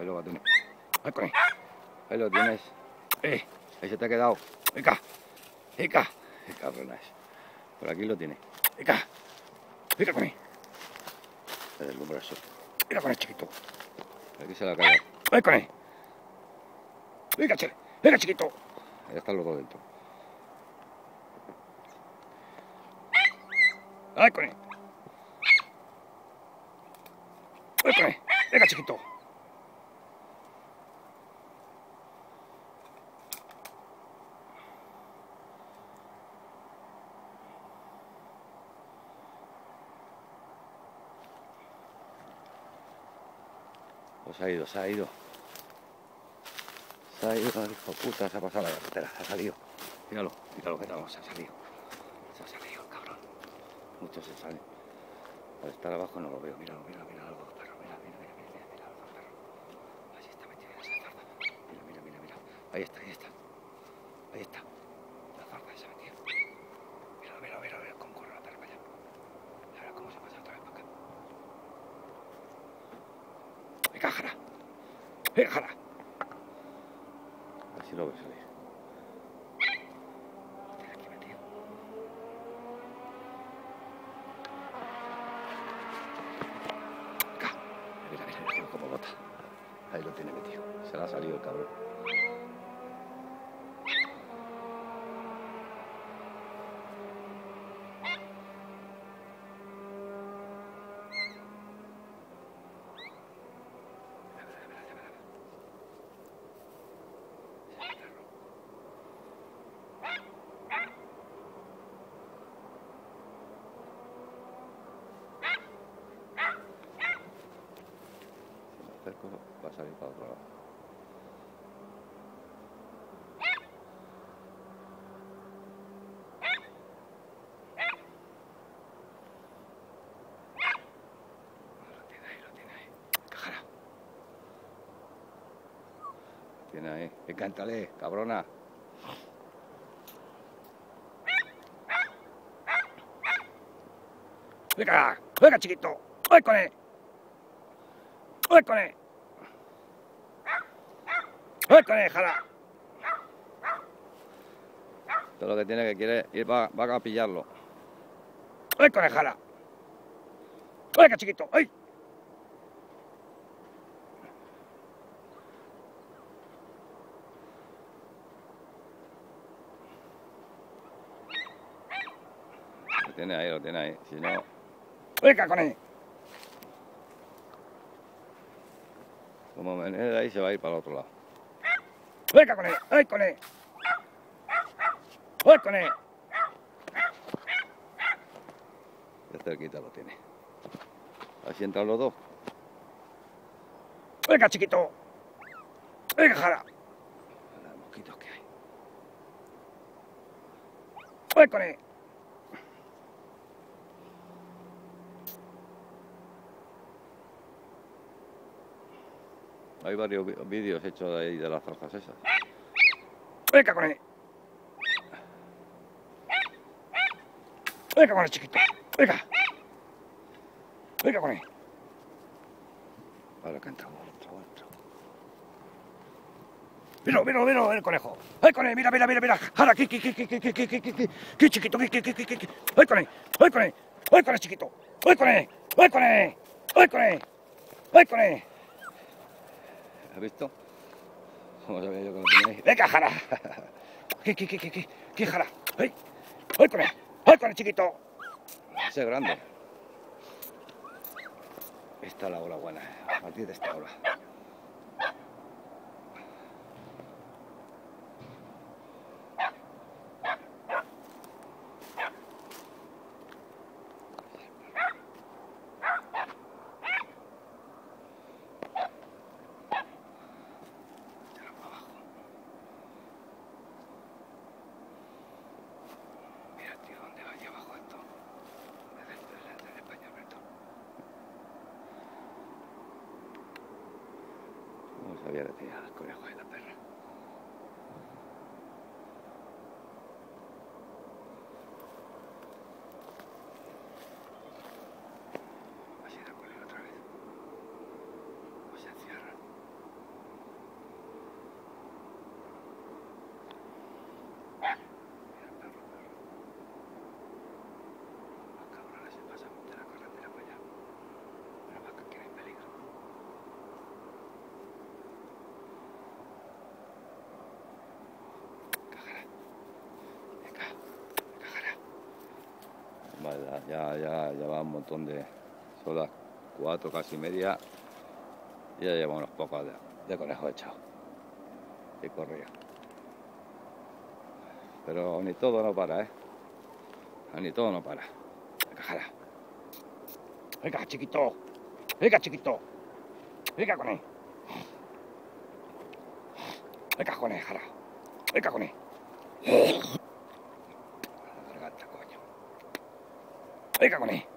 Ahí lo tener. Ahí con él. Ahí lo tienes. Eh, ahí se te ha quedado. Venga, venga. Cabronas. Por aquí lo tiene. Venga, venga con él. Se deslumbra. Venga con él, chiquito. Aquí se la ha callado. Ahí con él. Venga, chiquito. Ahí están los dos dentro. Ahí con él. Ahí con él. Venga, chiquito. Pues ha ido, se ha ido. Se ha ido, hijo puta, se ha pasado la carretera, se ha salido. Míralo, míralo tal, se ha salido. Se ha salido. Muchos se salen. Al estar abajo no lo veo, míralo, míralo, mira al perro, mira, mira, mira, mira, mira, mira al perro. Ahí está metido en esa. Mira, mira, mira, mira. Ahí está, ahí está. Ahí está. La zarza se ha metido. Míralo, míralo, míralo, mira cómo corre la perra para allá. A ver cómo se pasa otra vez para acá. Venga, Jara. Venga, Jara. A si lo ves salir. parió el cabrón. va a salir para otro lado. Tiene ahí. Eh, cántale, cabrona. Venga, venga, chiquito. ¡Ay, con él! ¡Ay, con él! ¡Ay, con él, jala! Todo lo que tiene que quiere ir va, va a pillarlo. ¡Ay, con jala! ¡Venga, chiquito! ¡Ay! Lo tiene ahí, lo tiene ahí. Si no... ¡Venga con él! Como me de ahí se va a ir para el otro lado. ¡Venga con él! ¡Ay, con él! ¡Ay, con él! Ya cerquita lo tiene. Así entran los dos. ¡Venga, chiquito! ¡Venga, jara! Los mosquitos que hay. ¡Ay, con él! Hay varios vídeos hechos de ahí de las zarzas esas. ¡Venga con él! ¡Venga con él, chiquito! ¡Venga! ¡Venga con él! Ahora que entrado, ha entrado. Mira, mira, mira el conejo. ¡Ay, con él! Mira, mira, mira, mira. ¡Qué chiquito, con él! ¡Ay, con él! ¡Ay, con él, chiquito! ¡Ay, con él! ¡Ay, con él! ¡Ay, con! ¡Ay, con él! ¿Has visto? ¿Cómo sabía yo que lo tenía ahí? ¡Venga, Jara! ¿Qué, qué, qué, qué, qué, qué, Jara? ¡Ay! ¡Ay, con él! ¡Ay, con él, chiquito! Ese es grande. Esta es la ola buena, a partir de esta ola. ya, conejo de la perra. Ya, ya, ya, un montón de. Son las cuatro, casi media. Y ya lleva unos pocos de, de conejos echados. Y corría. Pero ni todo no para, ¿eh? Ni todo no para. Venga, jala. Venga, chiquito. Venga, chiquito. Venga con él. Venga con él, jala. Venga con él. Venga con él.